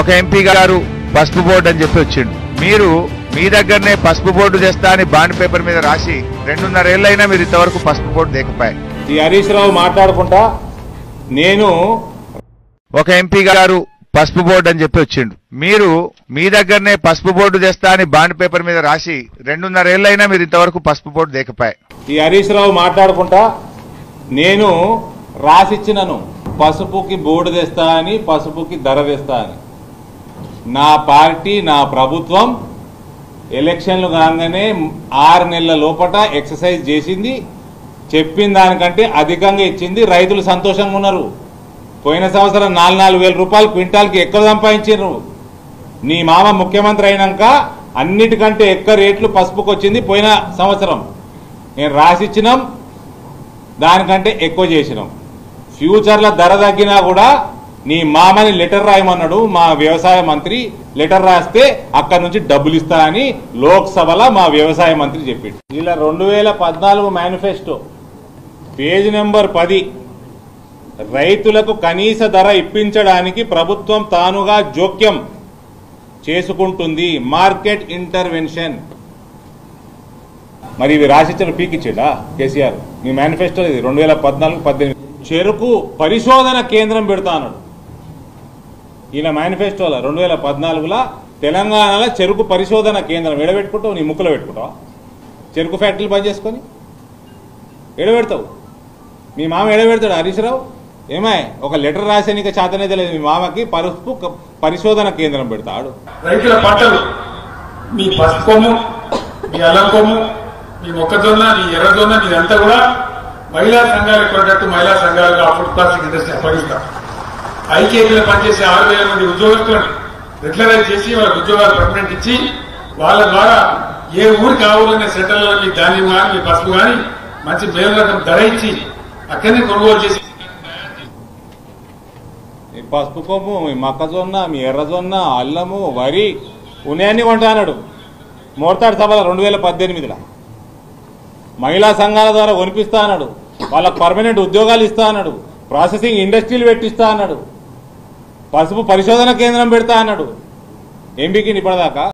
ఒక ఎంపీ గారు పసుపు బోర్డు అని చెప్పి వచ్చిండు. మీరు మీ దగ్గరనే పసుపు బోర్డు తెస్తా అని బాండ్ పేపర్ మీద రాసి రెండున్నరేళ్ళైనా మీరు ఇంతవరకు పసుపు బోర్డు దేకపోయాయి ఈ హరీష్ రావు మాట్లాడుకుంటా నేను ఒక ఎంపీ గారు పసుపు బోర్డు అని చెప్పి వచ్చిండు. మీరు మీ దగ్గరనే పసుపు బోర్డు తెస్తా అని బాండ్ పేపర్ మీద రాసి రెండున్నరేళ్ళైనా మీరు ఇంతవరకు పసుపు బోర్డు దేకపోయాయి ఈ హరీష్ రావు మాట్లాడుకుంటా నేను రాసిచ్చినను. పసుపుకి బోర్డు తెస్తా అని పసుపుకి ధర తెస్తా అని. నా పార్టీ నా ప్రభుత్వం ఎలక్షన్లు కాగానే ఆరు నెలల లోపట ఎక్సర్సైజ్ చేసింది. చెప్పిన దానికంటే అధికంగా ఇచ్చింది. రైతులు సంతోషంగా ఉన్నారు. పోయిన సంవత్సరం నాలుగు నాలుగు వేల రూపాయలు క్వింటాల్కి ఎక్కువ సంపాదించారు నీ మామ ముఖ్యమంత్రి అయినాక అన్నిటికంటే ఎక్కువ రేట్లు పసుపుకు వచ్చింది పోయిన సంవత్సరం. నేను రాసిచ్చినాం దానికంటే ఎక్కువ చేసినాం. ఫ్యూచర్లో ధర తగ్గినా కూడా నీ మామని లెటర్ రాయమన్నాడు మా వ్యవసాయ మంత్రి లెటర్ రాస్తే అక్కడ నుంచి డబ్బులు ఇస్తా అని లోక్సభలో మా వ్యవసాయ మంత్రి చెప్పిండు. ఇలా రెండు వేల పద్నాలుగు మేనిఫెస్టో. పేజ్ నెంబర్ పది. రైతులకు కనీస ధర ఇప్పించడానికి ప్రభుత్వం తానుగా జోక్యం చేసుకుంటుంది మార్కెట్ ఇంటర్వెన్షన్. మరి ఇవి రాసిచ్చిన పీక్ ఇచ్చాడా కేసీఆర్? మీ మేనిఫెస్టో ఇది రెండు వేల పద్నాలుగు పద్దెనిమిది. చెరుకు పరిశోధన కేంద్రం పెడతా అన్నాడు. ఈయన మేనిఫెస్టోలో రెండు వేల పద్నాలుగులో తెలంగాణలో చెరుకు పరిశోధన కేంద్రం ఎడబెట్టుకుంటావు నీ ముక్కులో పెట్టుకుంటావు? చెరుకు ఫ్యాక్టరీలు బంద్ చేసుకొని ఎడబెడతావు? మీ మామ ఎడబెడతాడు హరీష్ రావు? ఏమాయ్ ఒక లెటర్ రాసేనిక చేతనైతే లేదు మీ మామకి పరుపు పరిశోధన కేంద్రం పెడతాడు. రైతుల పంటలు మీ పసుపు మీ అల్లం మీ మొక్కజొన్న మీ ఎర్రజొన్న మీదంతా కూడా మహిళా సంఘాలకు కొన్నట్టు మహిళా సంఘాలుగా అప్పుడు ప్రాసెసింగ్ ఇండస్ట్రీ అప్పగిస్తాం. ఐకేపీలో పనిచేసే ఆరు వేల మంది ఉద్యోగస్తులను రెగ్యులరైజ్ చేసి వాళ్ళకి ఉద్యోగాలు పర్మనెంట్ ఇచ్చి వాళ్ళ ద్వారా ఏ ఊరికి కావాలనే ఊరినే మీ ధాన్యం కానీ మీ పసుపు కానీ మంచి మేలు రకం ధర ఇచ్చి అక్కడనే కొనుగోలు చేసి ఈ పసుపు కొమ్ము మీ మొక్కజొన్న మీ ఎర్రజొన్న అల్లము వరి ఉన్నాయన్నీ కొంటా అన్నాడు. మోర్తాడు సభలో రెండు వేల పద్దెనిమిదిలో. మహిళా సంఘాల ద్వారా కొనిపిస్తా అన్నాడు. వాళ్ళకు పర్మనెంట్ ఉద్యోగాలు ఇస్తా అన్నాడు. ప్రాసెసింగ్ ఇండస్ట్రీలు పెట్టిస్తా అన్నాడు. పసుపు పరిశోధన కేంద్రం పెడతా అన్నాడు. ఎంపీకి ఇప్పటిదాకా